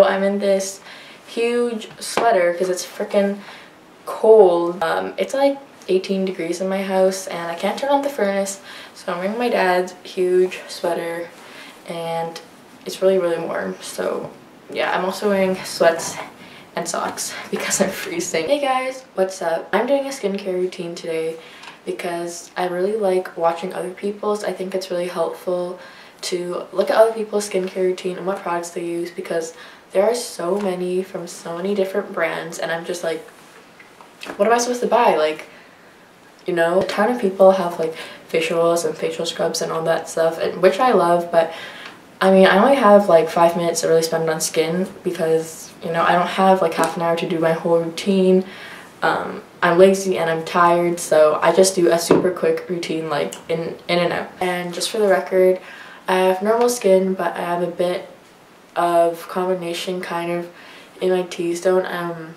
I'm in this huge sweater because it's freaking cold. Um, it's like 18 degrees in my house and I can't turn on the furnace so I'm wearing my dad's huge sweater and it's really really warm so yeah I'm also wearing sweats and socks because I'm freezing. Hey guys, what's up? I'm doing a skincare routine today because I really like watching other people's. I think it's really helpful to look at other people's skincare routine and what products they use because there are so many from so many different brands and I'm just like what am I supposed to buy? Like you know a ton of people have like facials and facial scrubs and all that stuff and which I love but I mean I only have like five minutes to really spend on skin because you know I don't have like half an hour to do my whole routine um, I'm lazy and I'm tired so I just do a super quick routine like in in and out and just for the record I have normal skin but I have a bit of combination kind of in my T-zone um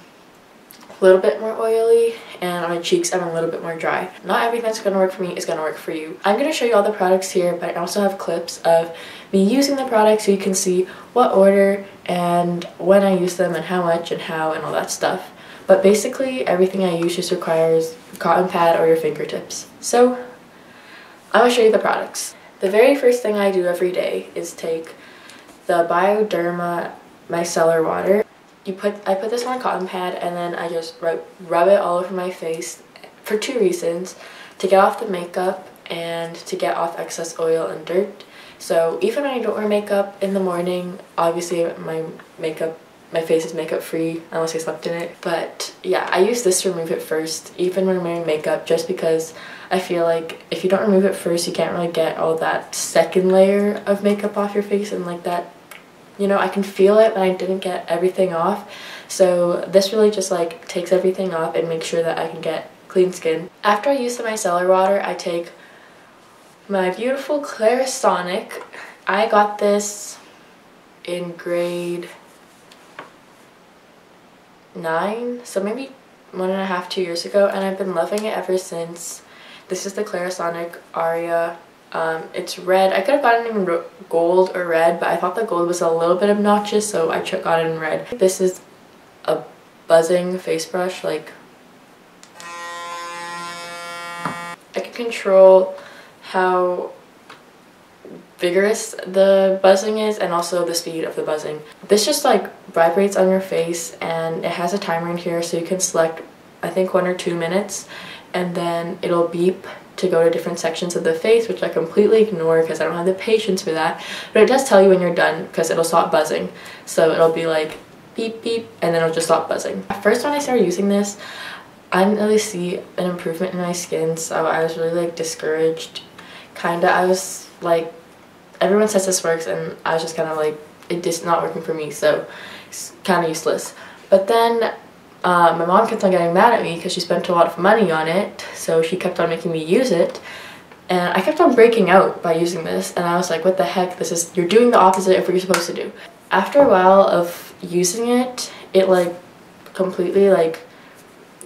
a little bit more oily and on my cheeks I'm a little bit more dry. Not everything that's going to work for me is going to work for you. I'm going to show you all the products here but I also have clips of me using the products so you can see what order and when I use them and how much and how and all that stuff. But basically everything I use just requires a cotton pad or your fingertips. So I'm going to show you the products. The very first thing I do every day is take the Bioderma micellar water. You put I put this on a cotton pad and then I just rub, rub it all over my face for two reasons. To get off the makeup and to get off excess oil and dirt. So even when I don't wear makeup in the morning obviously my makeup my face is makeup free unless I slept in it. But yeah I use this to remove it first even when I'm wearing makeup just because I feel like if you don't remove it first you can't really get all that second layer of makeup off your face and like that you know, I can feel it, but I didn't get everything off. So this really just like takes everything off and makes sure that I can get clean skin. After I use the micellar water, I take my beautiful Clarisonic. I got this in grade 9, so maybe one and a half, two years ago, and I've been loving it ever since. This is the Clarisonic Aria um, it's red. I could have gotten in gold or red, but I thought the gold was a little bit obnoxious, so I got it in red. This is a buzzing face brush. Like, I can control how vigorous the buzzing is and also the speed of the buzzing. This just like vibrates on your face and it has a timer in here so you can select I think one or two minutes and then it'll beep to go to different sections of the face, which I completely ignore because I don't have the patience for that. But it does tell you when you're done because it'll stop buzzing. So it'll be like beep beep and then it'll just stop buzzing. At first when I started using this, I didn't really see an improvement in my skin so I was really like discouraged. Kinda, I was like, everyone says this works and I was just kind of like, it just not working for me so it's kind of useless. But then uh, my mom kept on getting mad at me because she spent a lot of money on it, so she kept on making me use it. And I kept on breaking out by using this, and I was like, what the heck, this is, you're doing the opposite of what you're supposed to do. After a while of using it, it like completely like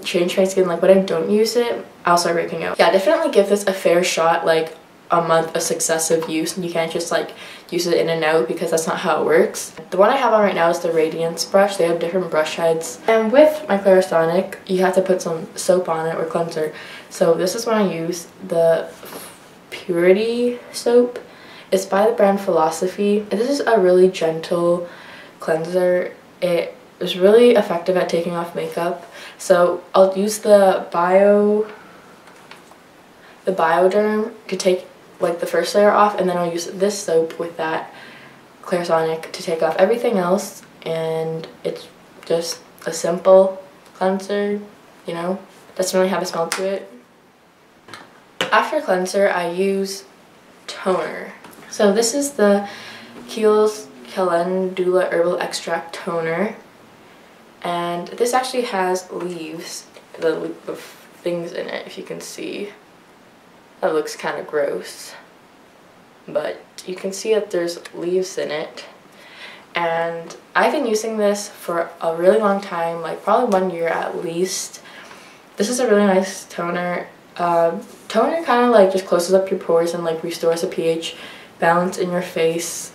changed my skin. Like when I don't use it, I'll start breaking out. Yeah, definitely give this a fair shot. Like a month of successive use and you can't just like use it in and out because that's not how it works. The one I have on right now is the Radiance brush. They have different brush heads. And with my Clarisonic, you have to put some soap on it or cleanser. So this is what I use, the Purity soap. It's by the brand Philosophy. This is a really gentle cleanser. It is really effective at taking off makeup. So I'll use the Bio the Bioderm to take like the first layer off and then I'll use this soap with that Clarisonic to take off everything else and it's just a simple cleanser, you know, doesn't really have a smell to it. After cleanser, I use toner. So this is the Kiehl's Calendula Herbal Extract Toner and this actually has leaves, the, the things in it if you can see. That looks kind of gross. But you can see that there's leaves in it. And I've been using this for a really long time, like probably one year at least. This is a really nice toner. Um, toner kind of like just closes up your pores and like restores the pH balance in your face.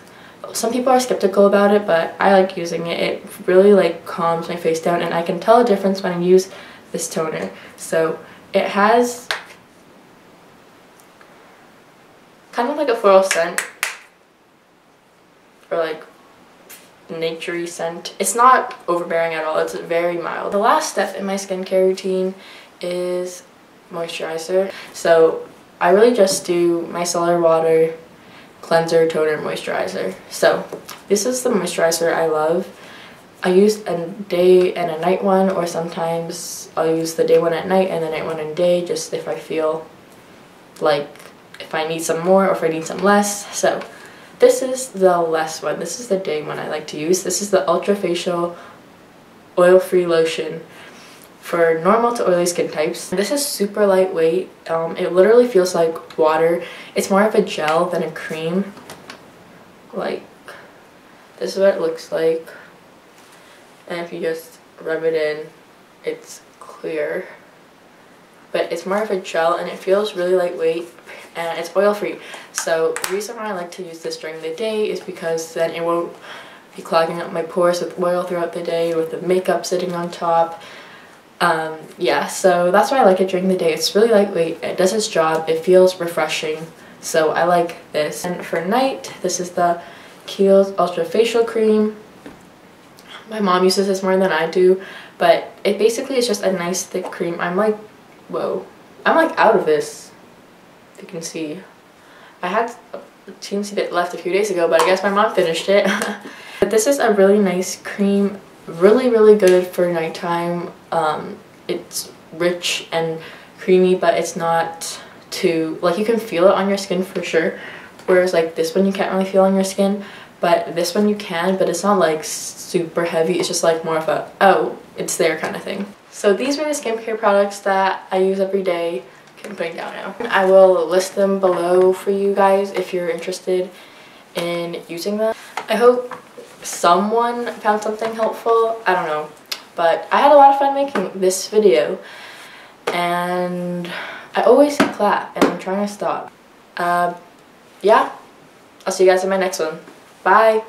some people are skeptical about it, but I like using it. It really like calms my face down and I can tell a difference when I use this toner. So it has kind of like a floral scent or like naturey scent. It's not overbearing at all. It's very mild. The last step in my skincare routine is moisturizer. So I really just do micellar water, cleanser, toner, moisturizer. So this is the moisturizer I love. I use a day and a night one or sometimes I'll use the day one at night and the night one in day just if I feel like if I need some more or if I need some less. So this is the less one. This is the day one I like to use. This is the Ultra Facial Oil-Free Lotion for normal to oily skin types. This is super lightweight. Um, it literally feels like water. It's more of a gel than a cream. Like, this is what it looks like. And if you just rub it in, it's clear. But it's more of a gel and it feels really lightweight and it's oil free. So the reason why I like to use this during the day is because then it won't be clogging up my pores with oil throughout the day with the makeup sitting on top. Um, yeah, so that's why I like it during the day. It's really lightweight, it does its job, it feels refreshing, so I like this. And for night, this is the Kiehl's Ultra Facial Cream. My mom uses this more than I do, but it basically is just a nice thick cream. I'm like, whoa, I'm like out of this if you can see. I had a teensy bit left a few days ago, but I guess my mom finished it. but this is a really nice cream, really, really good for nighttime. Um, it's rich and creamy, but it's not too, like you can feel it on your skin for sure. Whereas like this one you can't really feel on your skin, but this one you can, but it's not like super heavy. It's just like more of a, oh, it's there kind of thing. So these are the skincare products that I use every day. I'm putting down now. I will list them below for you guys if you're interested in using them. I hope someone found something helpful. I don't know. But I had a lot of fun making this video. And I always clap and I'm trying to stop. Uh, yeah. I'll see you guys in my next one. Bye.